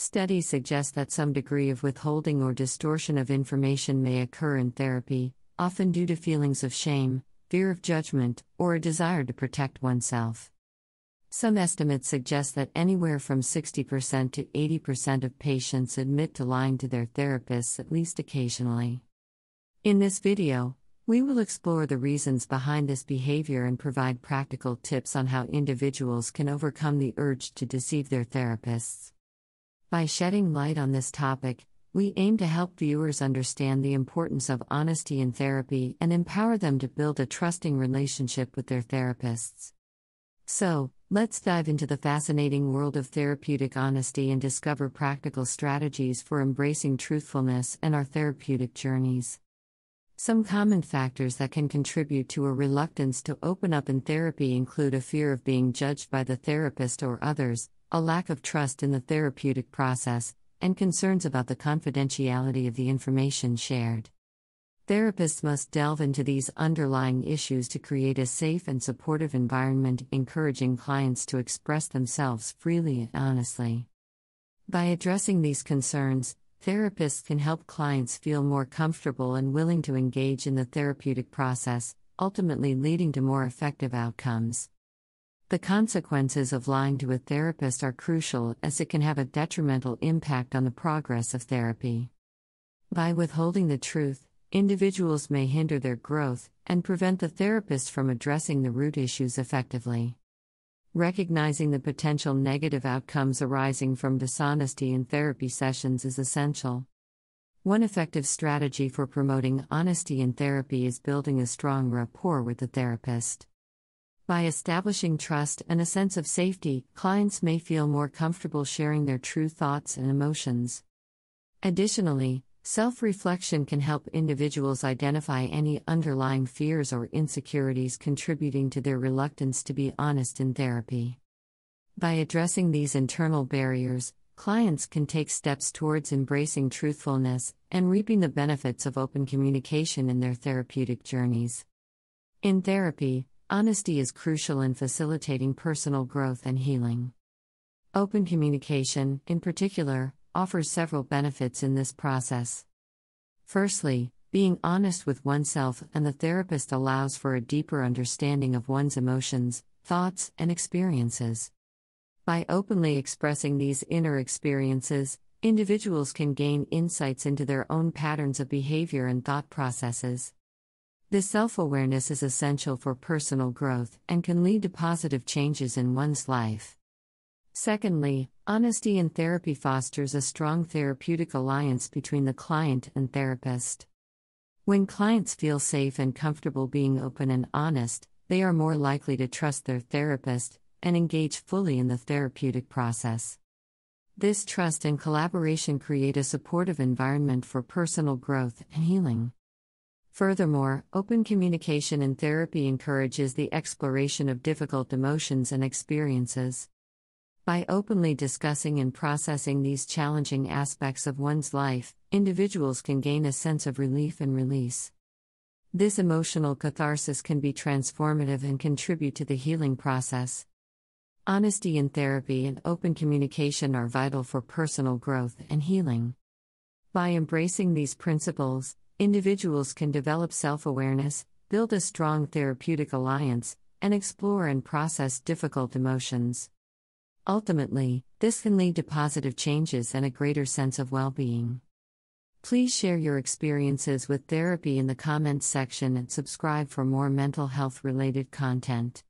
Studies suggest that some degree of withholding or distortion of information may occur in therapy, often due to feelings of shame, fear of judgment, or a desire to protect oneself. Some estimates suggest that anywhere from 60% to 80% of patients admit to lying to their therapists at least occasionally. In this video, we will explore the reasons behind this behavior and provide practical tips on how individuals can overcome the urge to deceive their therapists. By shedding light on this topic, we aim to help viewers understand the importance of honesty in therapy and empower them to build a trusting relationship with their therapists. So, let's dive into the fascinating world of therapeutic honesty and discover practical strategies for embracing truthfulness and our therapeutic journeys. Some common factors that can contribute to a reluctance to open up in therapy include a fear of being judged by the therapist or others, a lack of trust in the therapeutic process, and concerns about the confidentiality of the information shared. Therapists must delve into these underlying issues to create a safe and supportive environment, encouraging clients to express themselves freely and honestly. By addressing these concerns, Therapists can help clients feel more comfortable and willing to engage in the therapeutic process, ultimately leading to more effective outcomes. The consequences of lying to a therapist are crucial as it can have a detrimental impact on the progress of therapy. By withholding the truth, individuals may hinder their growth and prevent the therapist from addressing the root issues effectively. Recognizing the potential negative outcomes arising from dishonesty in therapy sessions is essential. One effective strategy for promoting honesty in therapy is building a strong rapport with the therapist. By establishing trust and a sense of safety, clients may feel more comfortable sharing their true thoughts and emotions. Additionally, Self reflection can help individuals identify any underlying fears or insecurities contributing to their reluctance to be honest in therapy. By addressing these internal barriers, clients can take steps towards embracing truthfulness and reaping the benefits of open communication in their therapeutic journeys. In therapy, honesty is crucial in facilitating personal growth and healing. Open communication, in particular, offers several benefits in this process. Firstly, being honest with oneself and the therapist allows for a deeper understanding of one's emotions, thoughts, and experiences. By openly expressing these inner experiences, individuals can gain insights into their own patterns of behavior and thought processes. This self awareness is essential for personal growth and can lead to positive changes in one's life. Secondly, honesty in therapy fosters a strong therapeutic alliance between the client and therapist. When clients feel safe and comfortable being open and honest, they are more likely to trust their therapist and engage fully in the therapeutic process. This trust and collaboration create a supportive environment for personal growth and healing. Furthermore, open communication in therapy encourages the exploration of difficult emotions and experiences. By openly discussing and processing these challenging aspects of one's life, individuals can gain a sense of relief and release. This emotional catharsis can be transformative and contribute to the healing process. Honesty in therapy and open communication are vital for personal growth and healing. By embracing these principles, individuals can develop self awareness, build a strong therapeutic alliance, and explore and process difficult emotions. Ultimately, this can lead to positive changes and a greater sense of well being. Please share your experiences with therapy in the comments section and subscribe for more mental health related content.